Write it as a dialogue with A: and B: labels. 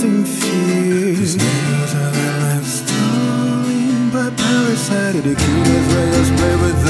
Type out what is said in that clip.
A: than fear. These niggas the last stolen by parasite. The cutest play with